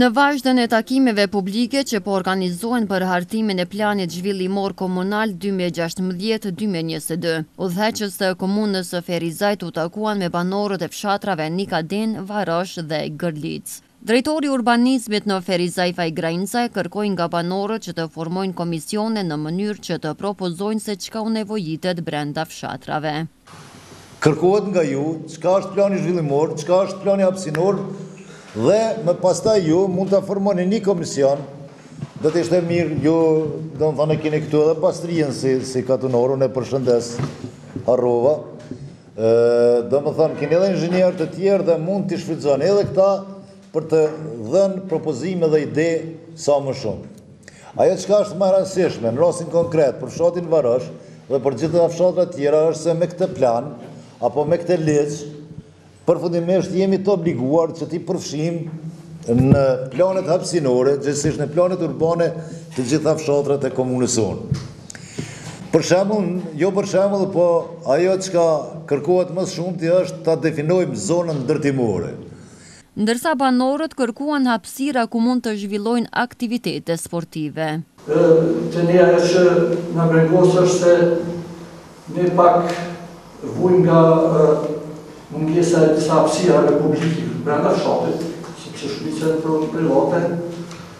Në vazhdën e takimeve publike që po organizohen për hartimin e Planit Zhvillimor Komunal dy mijë e gjashtëmbëdhjetë dy mijë e njëzet e dy, udhëheqës të Komunës së Ferizajt u takuan me banorët e fshatrave Nikadin, Varosh dhe Gërlicë. Drejtori i Urbanizmit në Ferizaj Faik Grainca kërkoi nga banorët që të formojnë komisione në mënyrë që të propozojnë se çka u nevojitet brenda fshatrave. Kërkohet nga ju çka është plani zhvillimor, çka është plani hapësinor dhe më pastaj ju mund të formoni një komision, do të ishte mirë ju, domethënë keni këtu edhe Bastrien si, si katunor, unë e përshëndes harrova, domethënë, keni edhe inxhinier të tjerë dhe mund t'i shfrytëzoni edhe këta për të dhënë propozime dhe ide sa më shumë. Ajo çka është më e rëndësishme, në rastin konkret, për fshatin Varosh dhe për gjitha fshatrat tjera, është se me këtë plan, apo me këtë ligj, përfundimisht jemi të obliguar që t'i përfshijmë në planet hapsinore, gjegjësisht në planet urbane të gjitha fshatrat e komunës sonë. Për shemull, jo për shemull, po ajo çka kërkohet më së shumti është ta definojmë zonën ndërtimore. ndërsa banorët kërkuan hapësira ku mund të zhvillojnë aktivitete sportive. Ë, tani ajo që na brengos është se ne pak vuajmë nga mungesa e disa hapësirave publike brenda fshatit, sepse shumica janë private,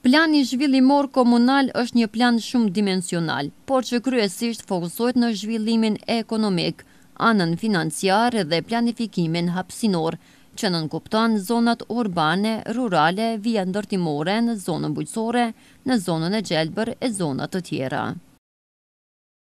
Plani zhvillimor komunal është një plan shumëdimensional, por që kryesisht fokusohet në zhvillimin ekonomik, anën financiare dhe planifikimin hapësinor, që nënkupton zonat urbane, rurale, vija ndërtimore në zonën bujqësore, në zonën e gjelbër e zona të tjera.